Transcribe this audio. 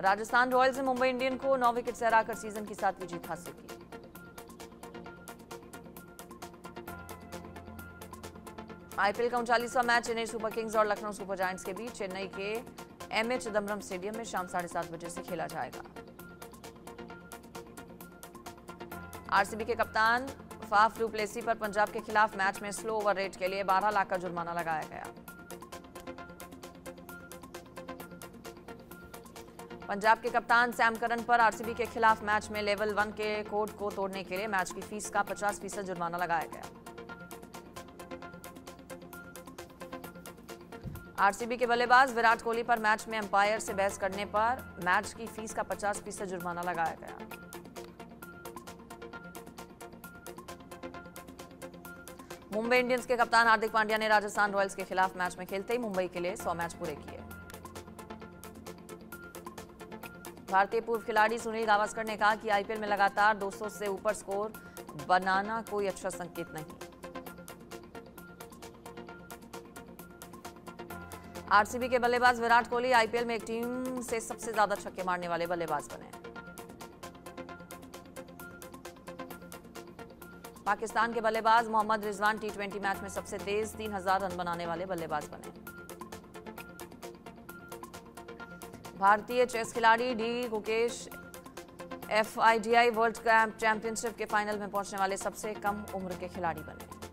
Rajasthan Royals ने Mumbai Indian को नौ wicket से हराकर सीज़न की सातवीं जीत हासिल की। आईपीएल का उनचालीसवां मैच, चेन्नई सुपर किंग्स और लखनऊ सुपर जायंट्स के बीच चेन्नई के एम ए चिदम्बरम स्टेडियम में शाम साढ़े सात बजे से खेला जाएगा। आरसीबी के कप्तान फाफ डुप्लेसी पर पंजाब के खिलाफ मैच में स्लो ओवर रेट के लिए 12 लाख का जुर्माना लगाया गया। पंजाब के कप्तान सैम करन पर आरसीबी के खिलाफ मैच में लेवल वन के कोड को तोड़ने के लिए मैच की फ़ीस का 50 फ़ीसद जुर्माना लगाया गया। आरसीबी के बल्लेबाज विराट कोहली पर मैच में अंपायर से बहस करने पर मैच की फ़ीस का 50 फ़ीसद जुर्माना लगाया गया। मुंबई इंडियंस के कप्तान हार्दिक पांड्या ने राजस्थान रॉयल्स के खिलाफ मैच में खेलते ही मुंबई के लिए 100 मैच पूरे किए। भारतीय पूर्व खिलाड़ी सुनील गावस्कर ने कहा कि आईपीएल में लगातार 200 से ऊपर स्कोर, बनाना कोई अच्छा संकेत नहीं। आरसीबी के बल्लेबाज विराट कोहली आईपीएल में एक टीम से सबसे ज़्यादा छक्के मारने वाले बल्लेबाज बने। पाकिस्तान के बल्लेबाज मोहम्मद रिजवान टी मैच में सबसे तेज 3000 रन बनाने वाले बल्लेबाज बने। भारतीय चेस खिलाड़ी D. Gukesh FIDE world championship के फाइनल में पहुँचने वाले सबसे कम उम्र के खिलाड़ी बने।